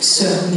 certainly